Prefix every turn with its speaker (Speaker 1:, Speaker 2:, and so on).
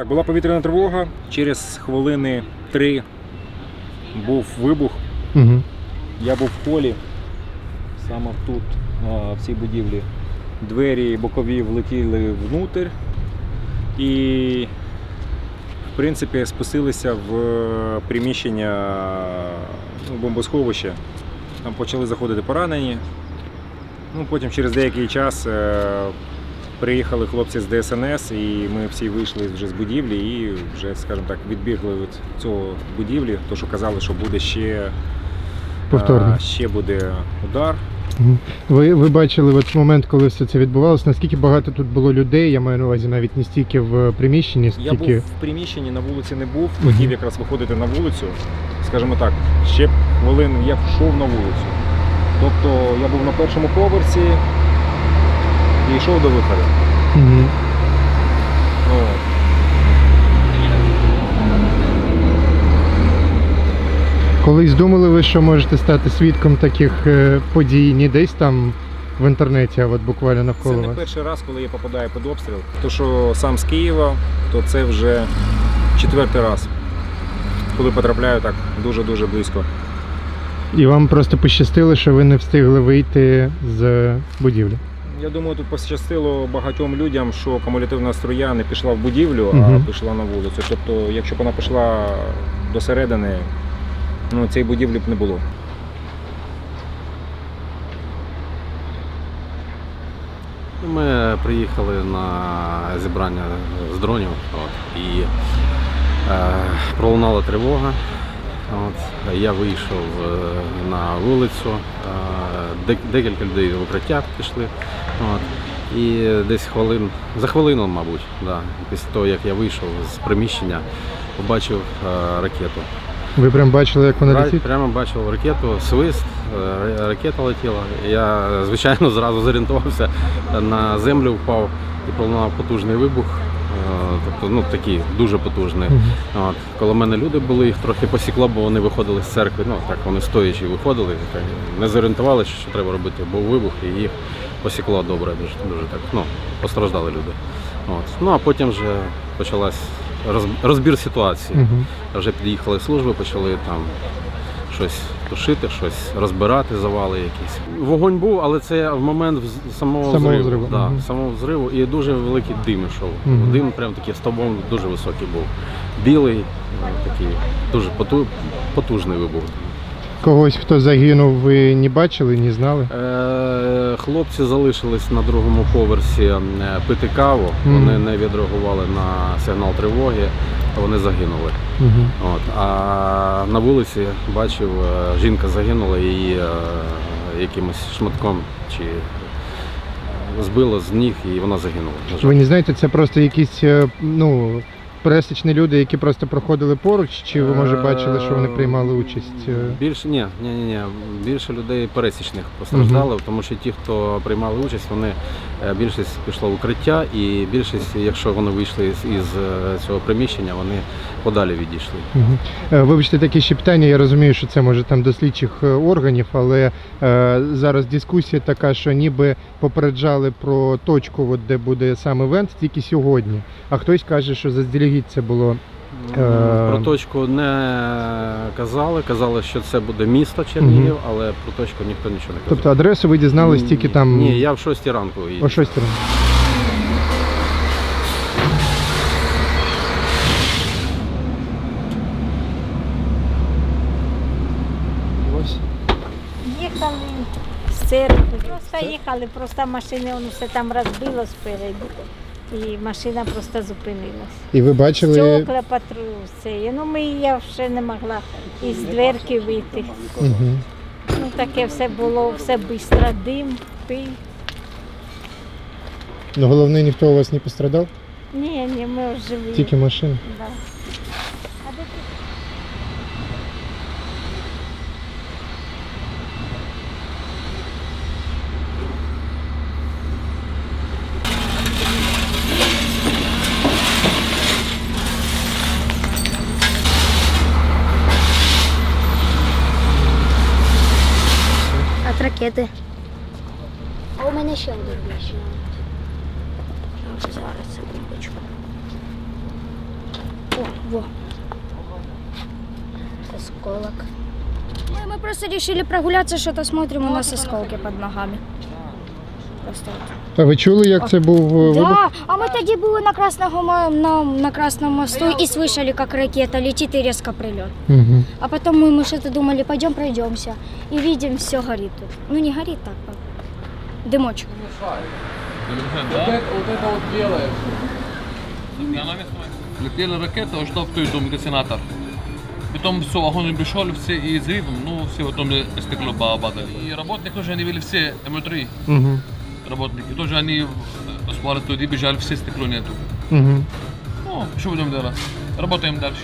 Speaker 1: Так, була повітряна тривога. Через хвилини три був вибух.
Speaker 2: Угу.
Speaker 1: Я був в полі, саме тут, в цій будівлі. Двері бокові влетіли внутрь і, в принципі, спустилися в приміщення ну, бомбосховища. Там почали заходити поранені. Ну, потім через деякий час е, приїхали хлопці з ДСНС, і ми всі вийшли вже з будівлі і вже, скажімо так, відбігли від цього будівлі, то що казали, що буде ще
Speaker 2: Повторно.
Speaker 1: а, Ще буде удар.
Speaker 2: Ви, ви бачили от момент, коли все це відбувалося, наскільки багато тут було людей, я маю на увазі навіть не стільки в приміщенні,
Speaker 1: Я був в приміщенні, на вулиці не був. Хотів якраз виходити на вулицю. Скажімо так, ще хвилин я пішов на вулицю. Тобто я був на першому поверсі і йшов до виходу.
Speaker 2: Мгм.
Speaker 1: От.
Speaker 2: Колись думали ви, що можете стати свідком таких е, подій не десь там в інтернеті, а от буквально
Speaker 1: Це не
Speaker 2: вас.
Speaker 1: перший раз, коли я попадаю під обстріл. То, що сам з Києва, то це вже четвертий раз, коли потрапляю так дуже-дуже близько.
Speaker 2: І вам просто пощастило, що ви не встигли вийти з будівлі.
Speaker 1: Я думаю, тут пощастило багатьом людям, що кумулятивна струя не пішла в будівлю,
Speaker 2: Мгм.
Speaker 1: а пішла на вулицю. Тобто, якщо б вона пішла до середини, ну цієї будівлі б не було.
Speaker 3: Ми приїхали на зібрання з дронів от, і е, пролунала тривога. От, я вийшов е, на вулицю, е, декілька людей в укриття пішли. От, і десь хвилин, за хвилину, мабуть, да, після того, як я вийшов з приміщення, побачив е, ракету.
Speaker 2: Ви прям бачили, як вона летить?
Speaker 3: Прямо бачив ракету, свист, ракета летіла. Я, звичайно, зразу зорієнтувався на землю, впав і пролунав потужний вибух. Е, Тобто, ну такий дуже потужний.
Speaker 2: Мгм.
Speaker 3: От. Коли в мене люди були, їх трохи посікло, бо вони виходили з церкви. Ну так вони стоячи виходили, так, не зорієнтувалися, що треба робити. Був вибух і їх посікло добре, дуже, дуже так. Ну, постраждали люди. От. Ну а потім вже почалась розбір ситуації.
Speaker 2: Мгм.
Speaker 3: Вже під'їхали служби, почали там щось тушити, щось розбирати, завали якісь. Вогонь був, але це в момент самого,
Speaker 2: Самого
Speaker 3: взриву.
Speaker 2: взриву,
Speaker 3: Да,
Speaker 2: мгм.
Speaker 3: самого взриву і дуже великий дим йшов.
Speaker 2: Мгм.
Speaker 3: Дим прям такий стовбом дуже високий був. Білий, е, такий дуже поту- потужний вибух.
Speaker 2: Когось, хто загинув, ви не бачили, не знали?
Speaker 3: Е, хлопці залишились на другому поверсі е, пити каву.
Speaker 2: Мгм.
Speaker 3: Вони не відреагували на сигнал тривоги, вони загинули.
Speaker 2: Угу.
Speaker 3: От, а на вулиці бачив, е, жінка загинула її е, якимось шматком чи збило з ніг і вона загинула.
Speaker 2: Ви не знаєте, це просто якісь ну, пересічні люди, які просто проходили поруч, чи ви може бачили, що вони приймали участь? е?
Speaker 3: Більше ні, ні, ні, ні. Більше людей пересічних постраждало, тому що ті, хто приймали участь, вони е, більшість пішла в укриття, і більшість, якщо вони вийшли із, із е, цього приміщення, вони подалі відійшли.
Speaker 2: Е, Вибачте, такі ще питання. Я розумію, що це може там до слідчих е, органів, але е, зараз дискусія така, що ніби попереджали про точку, от, де буде сам івент, тільки сьогодні. А хтось каже, що заздалегідь це було. Е,
Speaker 3: Про точку не казали. Казали, що це буде місто Чернігів, але про точку ніхто нічого не казав.
Speaker 2: Тобто адресу ви дізнались тільки там
Speaker 3: Ні, я в 6 ранку їду.
Speaker 2: о 6 рано. Ось.
Speaker 4: Їхали з церкви. Просто їхали, просто машини воно все там розбило спереду. І машина просто зупинилась.
Speaker 2: І ви бачили.
Speaker 4: Стекла патрулю. Ну ми я вже не могла із дверки вийти.
Speaker 2: Угу.
Speaker 4: Ну таке все було, все швидко, дим, пиль.
Speaker 2: Ну, головне, ніхто у вас не пострадав,
Speaker 4: Ні, ні, ми живі.
Speaker 2: тільки машина.
Speaker 4: Да. А де ти?
Speaker 5: От ракети. А у мене ще один більше. Зараз секундочку. О, во. Осколок. Мы, мы просто решили прогуляться, что-то смотрим, у нас осколки под ногами Просто вот.
Speaker 2: А ви чули, як це був е, вибух?
Speaker 5: Да, а мы тоді були на Красного, мо- на, на Красном мосту и слышали, как ракета летит и резко прилет.
Speaker 2: Угу.
Speaker 5: А потом мы, мы что-то думали, пойдем пройдемся. И видим, все горит тут. Ну не горит так, а дымочек.
Speaker 6: Летела ракета, аж до той дом десинатор. Потом все, огонь пришел, все и взрывом, ну, все потом стекло ба- падали. И работники тоже, они были все внутри,
Speaker 2: Угу.
Speaker 6: работники. Тоже они спали туда, бежали, все стекло нету.
Speaker 2: Угу.
Speaker 6: Ну, что будем делать? Работаем дальше.